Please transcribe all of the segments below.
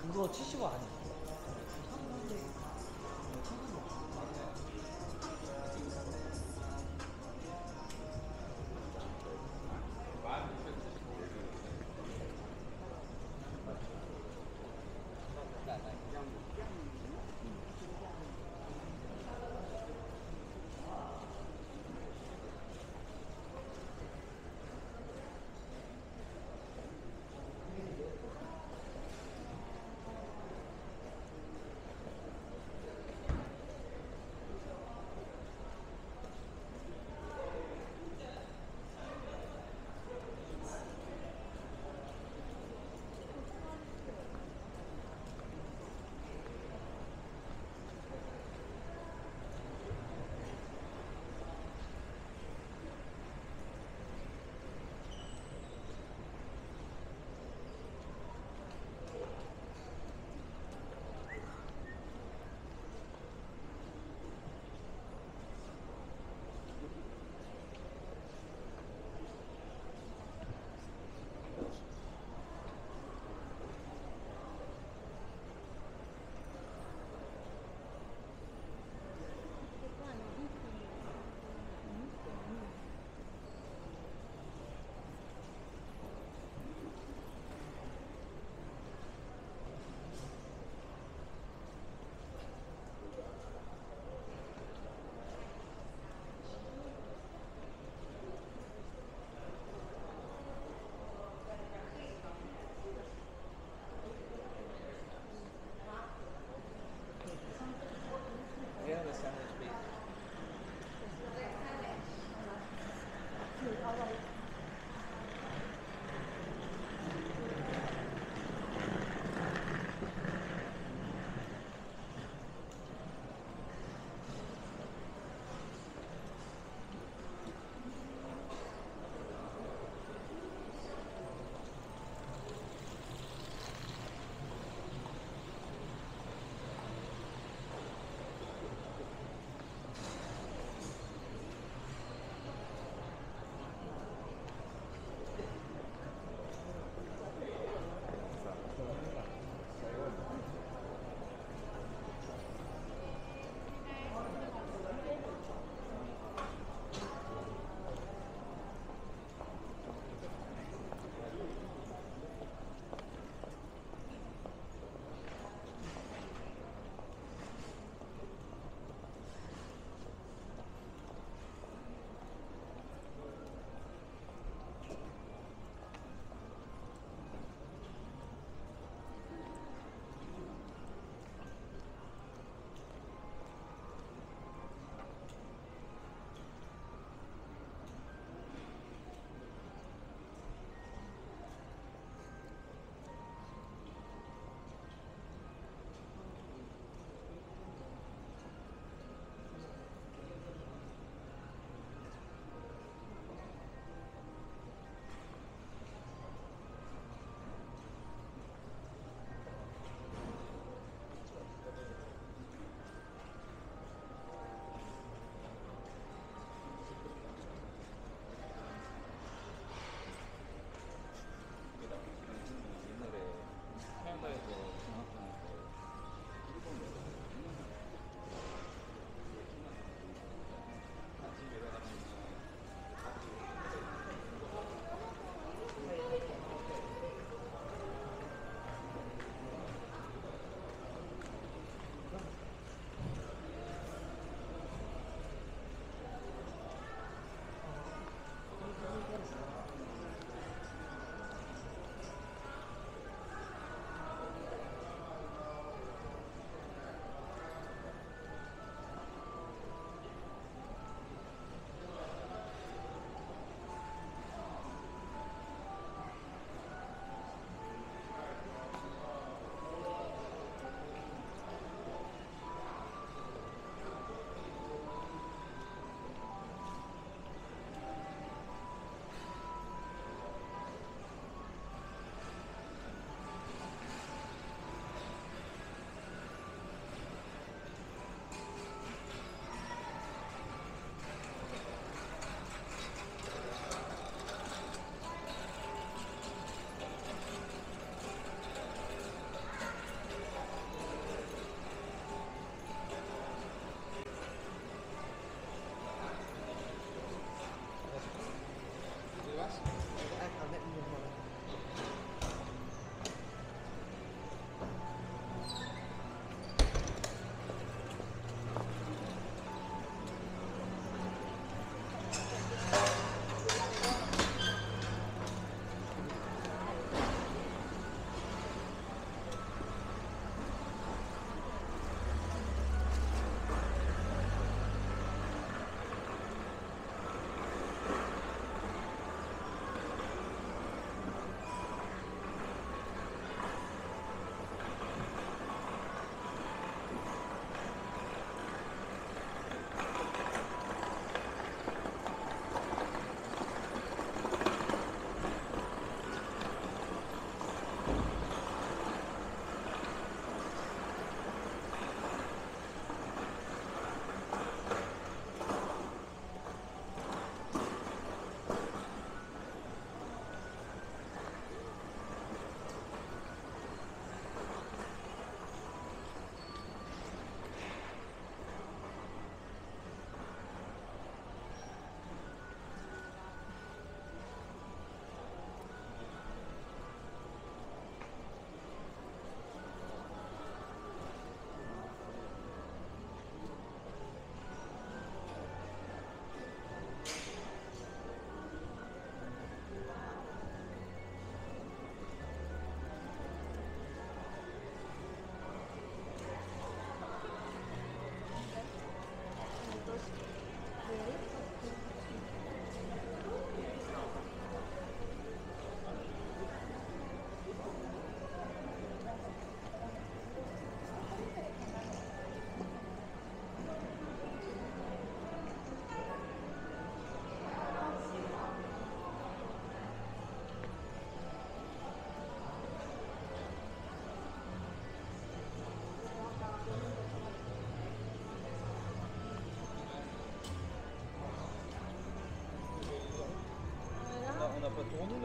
그거 75 아니야?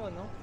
ou não.